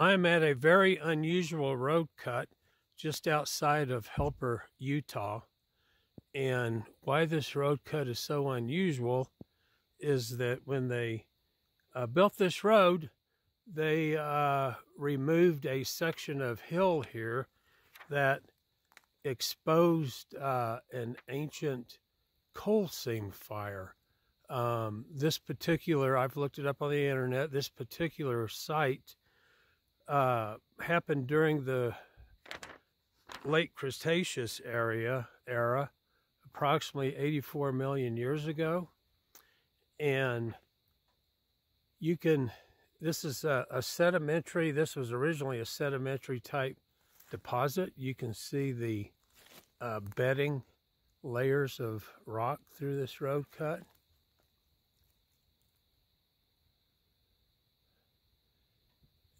I'm at a very unusual road cut just outside of Helper, Utah. And why this road cut is so unusual is that when they uh, built this road, they uh, removed a section of hill here that exposed uh, an ancient coal seam fire. Um, this particular, I've looked it up on the internet, this particular site uh, happened during the late Cretaceous area era, approximately 84 million years ago. And you can, this is a, a sedimentary, this was originally a sedimentary type deposit. You can see the uh, bedding layers of rock through this road cut.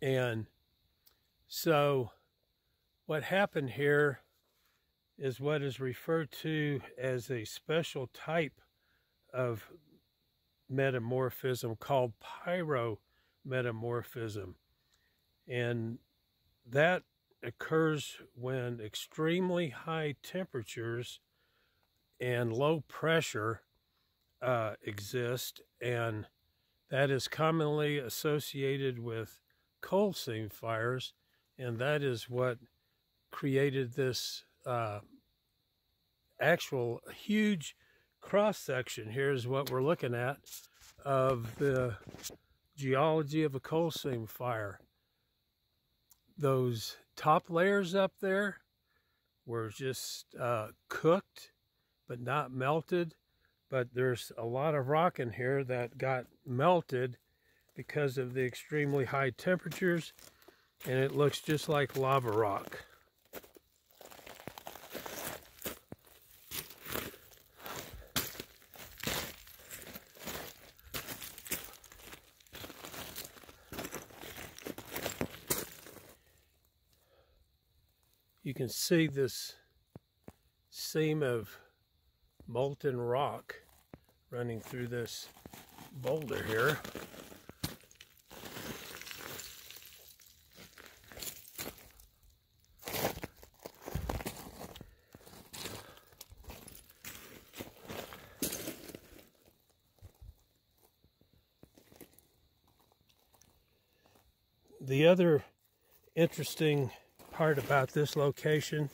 And so what happened here is what is referred to as a special type of metamorphism called pyrometamorphism. And that occurs when extremely high temperatures and low pressure uh, exist, and that is commonly associated with coal seam fires and that is what created this uh, actual huge cross section. Here's what we're looking at of the geology of a coal seam fire. Those top layers up there were just uh, cooked but not melted. But there's a lot of rock in here that got melted because of the extremely high temperatures and it looks just like lava rock. You can see this seam of molten rock running through this boulder here. The other interesting part about this location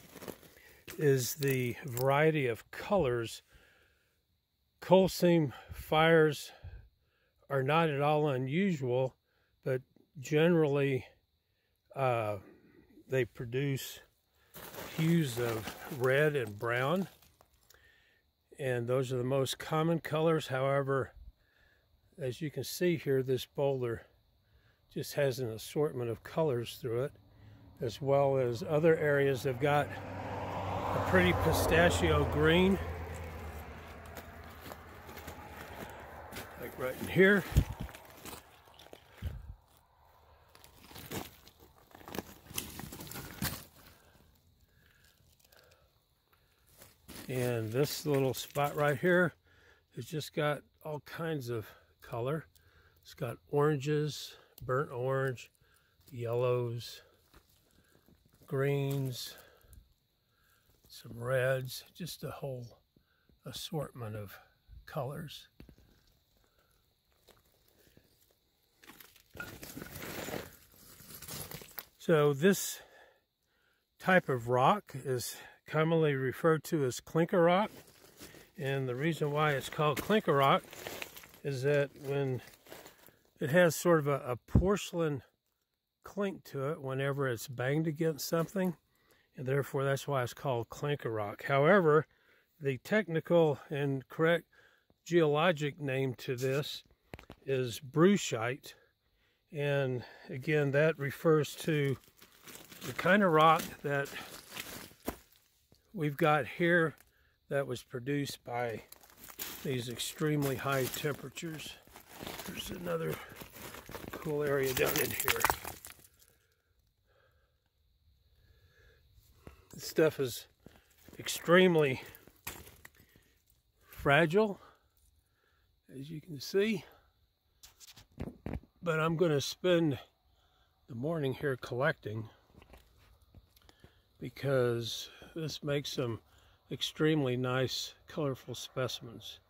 is the variety of colors. Coal seam fires are not at all unusual, but generally uh, they produce hues of red and brown. And those are the most common colors. However, as you can see here, this boulder just has an assortment of colors through it, as well as other areas they've got a pretty pistachio green, like right in here. And this little spot right here has just got all kinds of color. It's got oranges, burnt orange, yellows, greens, some reds, just a whole assortment of colors. So this type of rock is commonly referred to as clinker rock. And the reason why it's called clinker rock is that when it has sort of a, a porcelain clink to it whenever it's banged against something, and therefore that's why it's called clinker rock. However, the technical and correct geologic name to this is brucite, and again, that refers to the kind of rock that we've got here that was produced by these extremely high temperatures. There's another cool area down in here. This stuff is extremely fragile, as you can see. But I'm going to spend the morning here collecting because this makes some extremely nice colorful specimens.